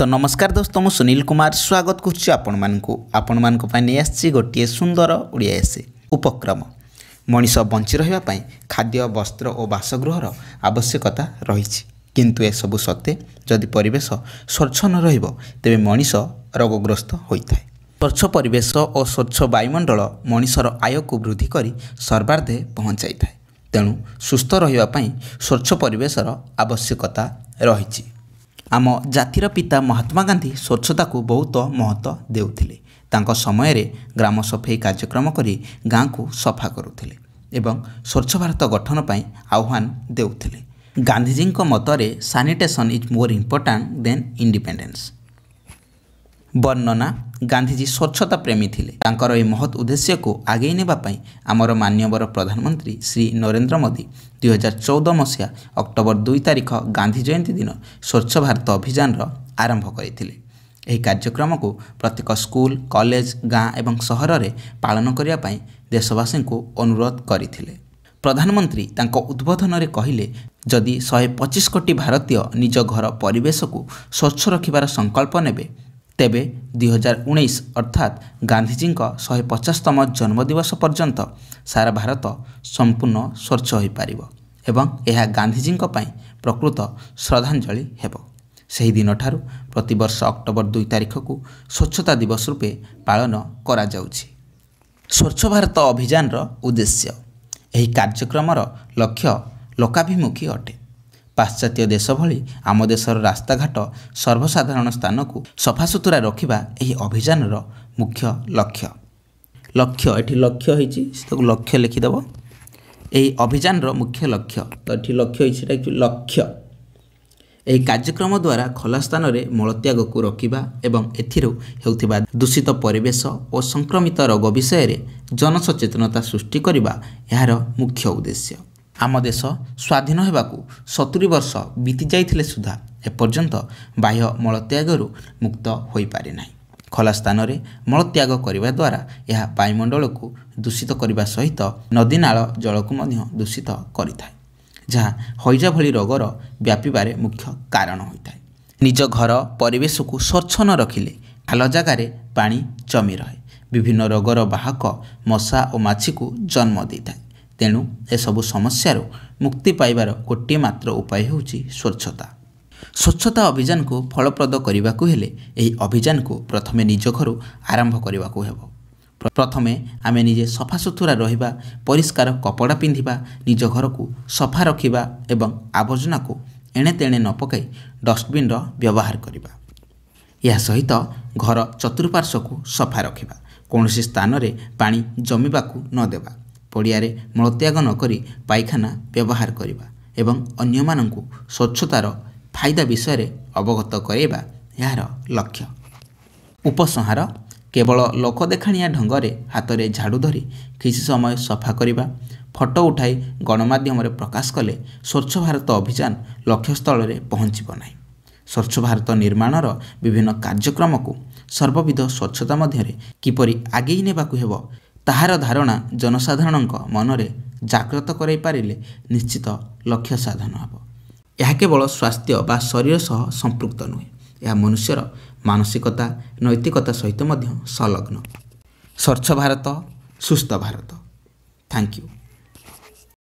ତ ନମସ୍କାର ଦୋସ୍ତ ମୁଁ ସୁନୀଲ କୁମାର। ସ୍ୱାଗତ କରୁଛି ଆପଣମାନଙ୍କୁ। ଆପଣମାନଙ୍କ ପାଇଁ ନେଇ ଆସିଛି ଗୋଟିଏ ସୁନ୍ଦର ଓଡ଼ିଆ ଏସେ ଉପକ୍ରମ। ମଣିଷ ବଞ୍ଚି ରହିବା ପାଇଁ ଖାଦ୍ୟ ବସ୍ତ୍ର ଓ ବାସଗୃହର ଆବଶ୍ୟକତା ରହିଛି। କିନ୍ତୁ ଏସବୁ ସତ୍ତ୍ୱେ ଯଦି ପରିବେଶ ସ୍ୱଚ୍ଛ ନ ରହିବ ତେବେ ମଣିଷ ରୋଗଗ୍ରସ୍ତ ହୋଇଥାଏ। ସ୍ୱଚ୍ଛ ପରିବେଶ ଓ ସ୍ୱଚ୍ଛ ବାୟୁମଣ୍ଡଳ ମଣିଷର ଆୟକୁ ବୃଦ୍ଧି କରି ସର୍ବାର୍ଦ୍ଧେ ପହଞ୍ଚାଇଥାଏ। ତେଣୁ ସୁସ୍ଥ ରହିବା ପାଇଁ ସ୍ୱଚ୍ଛ ପରିବେଶର ଆବଶ୍ୟକତା ରହିଛି। ଆମ ଜାତିର ପିତା ମହାତ୍ମା ଗାନ୍ଧୀ ସ୍ୱଚ୍ଛତାକୁ ବହୁତ ମହତ୍ତ୍ୱ ଦେଉଥିଲେ। ତାଙ୍କ ସମୟରେ ଗ୍ରାମ ସଫେଇ କାର୍ଯ୍ୟକ୍ରମ କରି ଗାଁକୁ ସଫା କରୁଥିଲେ ଏବଂ ସ୍ୱଚ୍ଛ ଭାରତ ଗଠନ ପାଇଁ ଆହ୍ୱାନ ଦେଉଥିଲେ। ଗାନ୍ଧିଜୀଙ୍କ ମତରେ sanitation is more important than independence ବର୍ଣ୍ଣନା ଗାନ୍ଧିଜୀ ସ୍ୱଚ୍ଛତା ପ୍ରେମୀ ଥିଲେ। ତାଙ୍କର ଏହି ମହତ୍ ଉଦ୍ଦେଶ୍ୟକୁ ଆଗେଇ ନେବା ପାଇଁ ଆମର ମାନ୍ୟବର ପ୍ରଧାନମନ୍ତ୍ରୀ ଶ୍ରୀ ନରେନ୍ଦ୍ର ମୋଦି ଦୁଇହଜାର ଚଉଦ ମସିହା ଅକ୍ଟୋବର ଦୁଇ ତାରିଖ ଗାନ୍ଧୀ ଜୟନ୍ତୀ ଦିନ ସ୍ୱଚ୍ଛ ଭାରତ ଅଭିଯାନର ଆରମ୍ଭ କରିଥିଲେ। ଏହି କାର୍ଯ୍ୟକ୍ରମକୁ ପ୍ରତ୍ୟେକ ସ୍କୁଲ କଲେଜ ଗାଁ ଏବଂ ସହରରେ ପାଳନ କରିବା ପାଇଁ ଦେଶବାସୀଙ୍କୁ ଅନୁରୋଧ କରିଥିଲେ। ପ୍ରଧାନମନ୍ତ୍ରୀ ତାଙ୍କ ଉଦ୍ବୋଧନରେ କହିଲେ ଯଦି ଶହେ ପଚିଶ କୋଟି ଭାରତୀୟ ନିଜ ଘର ପରିବେଶକୁ ସ୍ୱଚ୍ଛ ରଖିବାର ସଂକଳ୍ପ ନେବେ ତେବେ ଦୁଇହଜାର ଉଣେଇଶ ଅର୍ଥାତ୍ ଗାନ୍ଧିଜୀଙ୍କ ଶହେ ପଚାଶତମ ଜନ୍ମଦିବସ ପର୍ଯ୍ୟନ୍ତ ସାରା ଭାରତ ସମ୍ପୂର୍ଣ୍ଣ ସ୍ୱଚ୍ଛ ହୋଇପାରିବ ଏବଂ ଏହା ଗାନ୍ଧିଜୀଙ୍କ ପାଇଁ ପ୍ରକୃତ ଶ୍ରଦ୍ଧାଞ୍ଜଳି ହେବ। ସେହି ଦିନଠାରୁ ପ୍ରତିବର୍ଷ ଅକ୍ଟୋବର ଦୁଇ ତାରିଖକୁ ସ୍ୱଚ୍ଛତା ଦିବସ ରୂପେ ପାଳନ କରାଯାଉଛି। ସ୍ୱଚ୍ଛ ଭାରତ ଅଭିଯାନର ଉଦ୍ଦେଶ୍ୟ। ଏହି କାର୍ଯ୍ୟକ୍ରମର ଲକ୍ଷ୍ୟ ଲୋକାଭିମୁଖୀ ଅଟେ। ପାଶ୍ଚାତ୍ୟ ଦେଶ ଭଳି ଆମ ଦେଶର ରାସ୍ତାଘାଟ ସର୍ବସାଧାରଣ ସ୍ଥାନକୁ ସଫାସୁତୁରା ରଖିବା ଏହି ଅଭିଯାନର ମୁଖ୍ୟ ଲକ୍ଷ୍ୟ। ଲକ୍ଷ୍ୟ ଏଠି ଲକ୍ଷ୍ୟ ହେଇଛି ତାକୁ ଲକ୍ଷ୍ୟ ଲେଖିଦେବ। ଏହି ଅଭିଯାନର ମୁଖ୍ୟ ଲକ୍ଷ୍ୟ ତ ଏଠି ଲକ୍ଷ୍ୟ ହେଇଛି ସେଟା ଲକ୍ଷ୍ୟ। ଏହି କାର୍ଯ୍ୟକ୍ରମ ଦ୍ୱାରା ଖୋଲା ସ୍ଥାନରେ ମଳତ୍ୟାଗକୁ ରୋକିବା ଏବଂ ଏଥିରୁ ହେଉଥିବା ଦୂଷିତ ପରିବେଶ ଓ ସଂକ୍ରମିତ ରୋଗ ବିଷୟରେ ଜନସଚେତନତା ସୃଷ୍ଟି କରିବା ଏହାର ମୁଖ୍ୟ ଉଦ୍ଦେଶ୍ୟ। ଆମ ଦେଶ ସ୍ୱାଧୀନ ହେବାକୁ ସତୁରି ବର୍ଷ ବିତି ଯାଇଥିଲେ ସୁଦ୍ଧା ଏପର୍ଯ୍ୟନ୍ତ ବାହ୍ୟ ମଳତ୍ୟାଗରୁ ମୁକ୍ତ ହୋଇପାରେ ନାହିଁ ଖୋଲା ସ୍ଥାନରେ ମଳତ୍ୟାଗ କରିବା ଦ୍ୱାରା ଏହା ବାୟୁମଣ୍ଡଳକୁ ଦୂଷିତ କରିବା ସହିତ ନଦୀନାଳ ଜଳକୁ ମଧ୍ୟ ଦୂଷିତ କରିଥାଏ ଯାହା ହଇଜା ଭଳି ରୋଗର ବ୍ୟାପିବାରେ ମୁଖ୍ୟ କାରଣ ହୋଇଥାଏ ନିଜ ଘର ପରିବେଶକୁ ସ୍ୱଚ୍ଛ ନ ରଖିଲେ ଖାଲ ଜାଗାରେ ପାଣି ଜମି ରହେ ବିଭିନ୍ନ ରୋଗର ବାହକ ମଶା ଓ ମାଛିକୁ ଜନ୍ମ ଦେଇଥାଏ ତେଣୁ ଏସବୁ ସମସ୍ୟାରୁ ମୁକ୍ତି ପାଇବାର ଗୋଟିଏ ମାତ୍ର ଉପାୟ ହେଉଛି ସ୍ୱଚ୍ଛତା। ସ୍ୱଚ୍ଛତା ଅଭିଯାନକୁ ଫଳପ୍ରଦ କରିବାକୁ ହେଲେ ଏହି ଅଭିଯାନକୁ ପ୍ରଥମେ ନିଜ ଘରୁ ଆରମ୍ଭ କରିବାକୁ ହେବ। ପ୍ରଥମେ ଆମେ ନିଜେ ସଫାସୁତୁରା ରହିବା ପରିଷ୍କାର କପଡ଼ା ପିନ୍ଧିବା ନିଜ ଘରକୁ ସଫା ରଖିବା ଏବଂ ଆବର୍ଜନାକୁ ଏଣେ ତେଣେ ନ ପକାଇ ଡଷ୍ଟବିନ୍ର ବ୍ୟବହାର କରିବା। ଏହା ସହିତ ଘର ଚତୁଃପାର୍ଶ୍ୱକୁ ସଫା ରଖିବା କୌଣସି ସ୍ଥାନରେ ପାଣି ଜମିବାକୁ ନ ଦେବା ପଡ଼ିଆରେ ମଳତ୍ୟାଗ ନକରି ପାଇଖାନା ବ୍ୟବହାର କରିବା ଏବଂ ଅନ୍ୟମାନଙ୍କୁ ସ୍ୱଚ୍ଛତାର ଫାଇଦା ବିଷୟରେ ଅବଗତ କରାଇବା ଏହାର ଲକ୍ଷ୍ୟ। ଉପସଂହାର କେବଳ ଲୋକ ଦେଖାଣିଆ ଢଙ୍ଗରେ ହାତରେ ଝାଡ଼ୁ ଧରି କିଛି ସମୟ ସଫା କରିବା ଫଟୋ ଉଠାଇ ଗଣମାଧ୍ୟମରେ ପ୍ରକାଶ କଲେ ସ୍ୱଚ୍ଛ ଭାରତ ଅଭିଯାନ ଲକ୍ଷ୍ୟସ୍ଥଳରେ ପହଞ୍ଚିବ ନାହିଁ। ସ୍ୱଚ୍ଛ ଭାରତ ନିର୍ମାଣର ବିଭିନ୍ନ କାର୍ଯ୍ୟକ୍ରମକୁ ସର୍ବବିଧ ସ୍ୱଚ୍ଛତା ମଧ୍ୟରେ କିପରି ଆଗେଇ ନେବାକୁ ହେବ ତାହାର ଧାରଣା ଜନସାଧାରଣଙ୍କ ମନରେ ଜାଗ୍ରତ କରାଇ ପାରିଲେ ନିଶ୍ଚିତ ଲକ୍ଷ୍ୟ ସାଧନ ହେବ। ଏହା କେବଳ ସ୍ୱାସ୍ଥ୍ୟ ବା ଶରୀର ସହ ସମ୍ପୃକ୍ତ ନୁହେଁ ଏହା ମନୁଷ୍ୟର ମାନସିକତା ନୈତିକତା ସହିତ ମଧ୍ୟ ସଂଲଗ୍ନ। ସ୍ୱଚ୍ଛ ଭାରତ ସୁସ୍ଥ ଭାରତ। Thank you